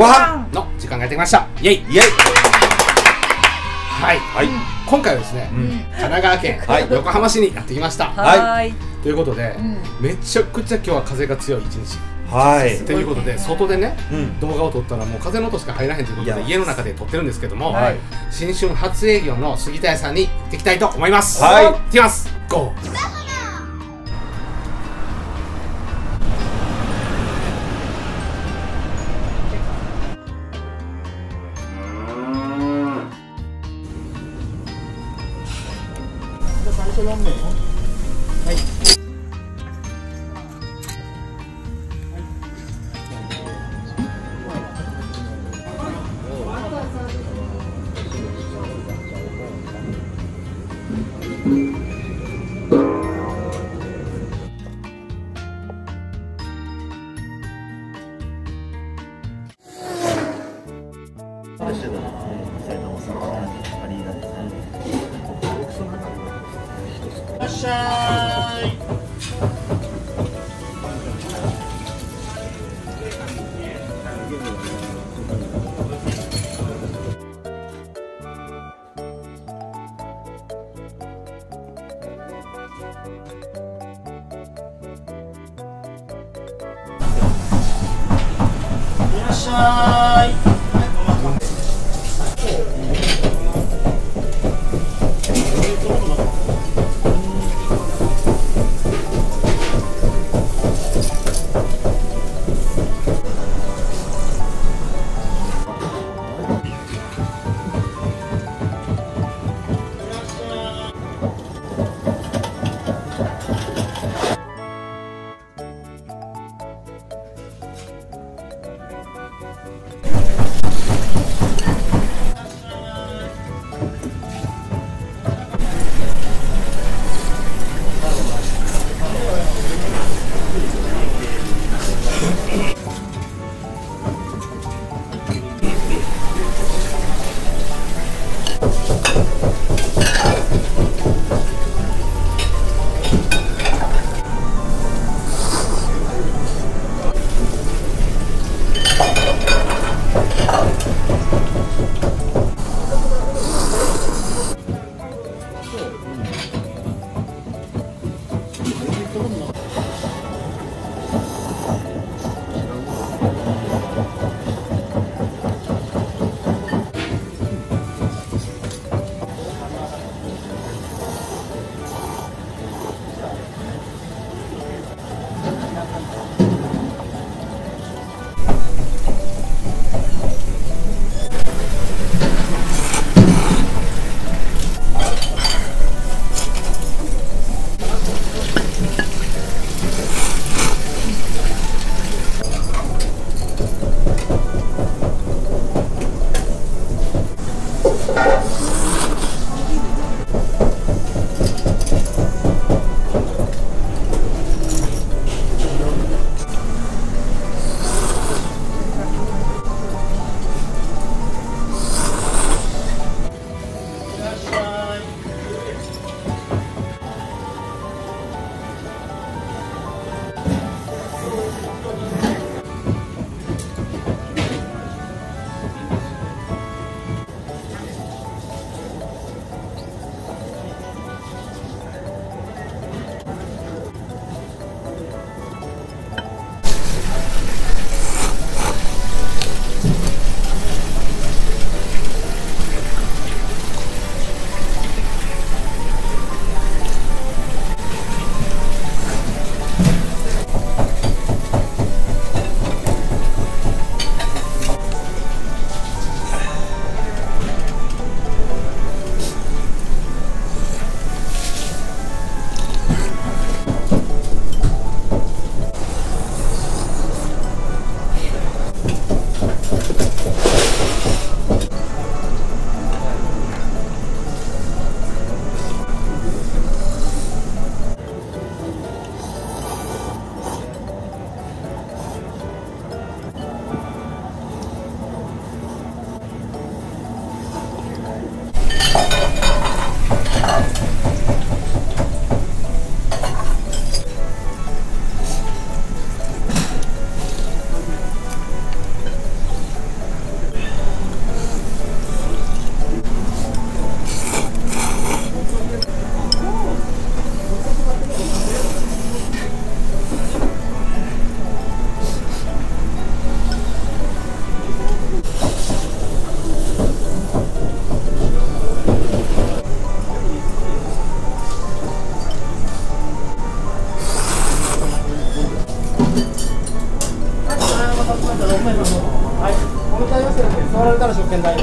ご飯の時間がやってきました。イェイ。イエイ。はい、はい。今回はですね、うん。神奈川県、はい。横浜市にやってきました、はい。はーい。ということで、うん。めちゃくちゃ今日は風が強い一日。はい。ということで外でね、うん。動画を撮ったらもう風の音しか入らへんということで家の中で撮ってるんですけども、はい。新春初営業の杉田屋さんに行ってきたいと思います。はい。行ってきます。ゴーしては、埼玉さんアリーナで、っしゃ。いらっしゃい。you Oh. はい、お迎えますよね、座られたら食券大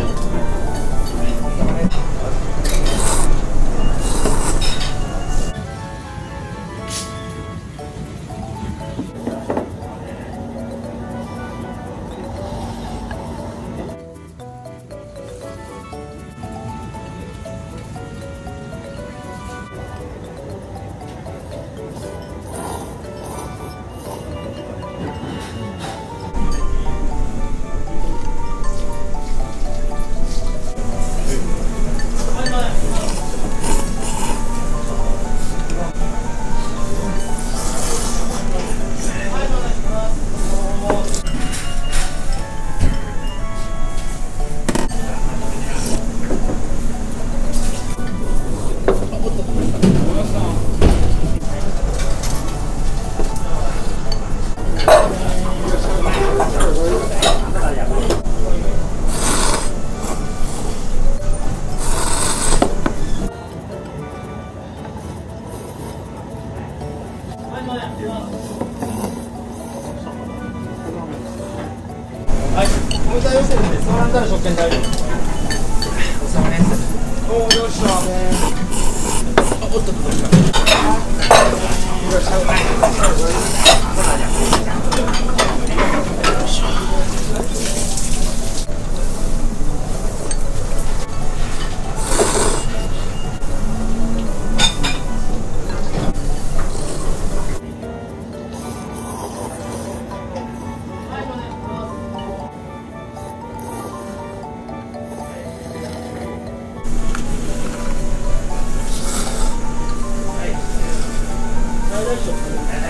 はい、お迎えます。ので、座られたら食券大丈夫。お疲れ様です。おお、よいしょ。あ、おっとっとっと。どう Thank you.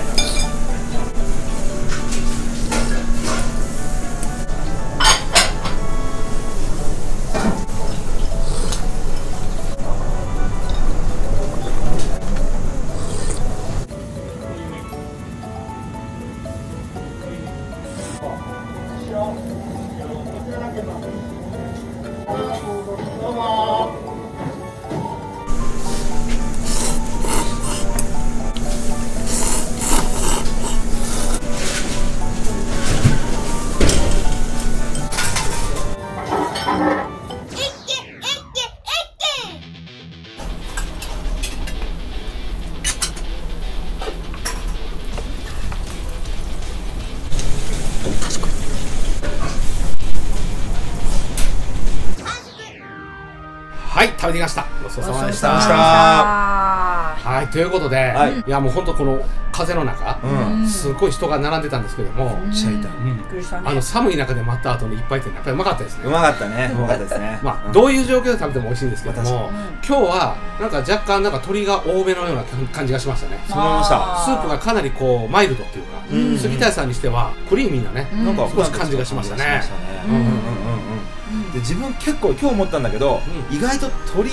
そうさまでした。ごちそうさまでした。はい、ということで、はい。い、やもう本当この風の中、うん。すごい人が並んでたんですけども、うん。あの寒い中で待った後の一杯ってやっぱりうまかったですね。うまかったね。うまかったですね。まあ、うん。どういう状況で食べても美味しいんですけども、確今日はなんか若干なんか鶏が多めのような感じがしましたね。そう思いました。あスープがかなりこうマイルドっていうか、うん。杉田屋さんにしてはクリーミーなね、うん。なんか少し感じがしましたねうんうんうんうんうん。で自分結構今日思ったんだけど、う意外と鶏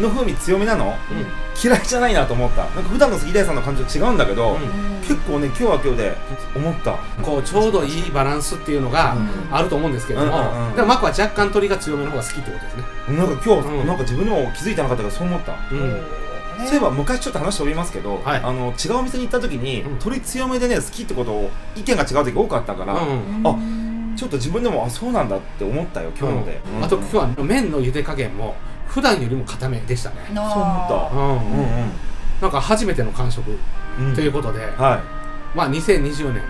の風味強めなの？うん。嫌いじゃないなと思った。なんか普段の杉田屋さんの感じと違うんだけど、うん。結構ね今日は今日で思った。こうちょうどいいバランスっていうのがうん。あると思うんですけども、でもマックは若干鶏が強めの方が好きってことですね。なんか今日、うん。なんか自分でも気づいてなかったからそう思った、うん。そういえば昔ちょっと話しておりますけど、はい。あの違うお店に行った時に、うん。鶏強めでね好きってことを意見が違う時多かったから、うん。あちょっと自分でもあそうなんだって思ったよ今日ので、あと今日は麺の茹で加減も普段よりも固めでしたね。そう思ったうんうん。なんか初めての感触うん。うんということで、はまあ2020年、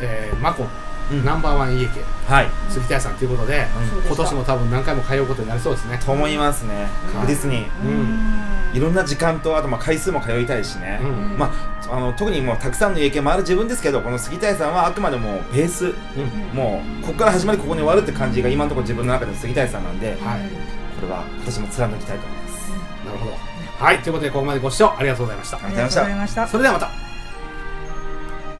えー、マコい、うん。ナンバーワン家系はい、杉田屋さんということで、うん。今年も多分何回も通うことになりそうですね。と思いますね。確実にうんいろんな時間とあとまあ回数も通いたいしね、うん。まあ、あの特にもうたくさんの家系もある自分ですけどこの杉田屋さんはあくまでもベース。うん。もうここから始まりここに終わるって感じが今のところ自分の中での杉田屋さんなんではい、これは私も貫きたいと思います。なるほど。はい、ということでここまでご視聴ありがとうございました。ありがとうございました。ありがとうございました。それではまた。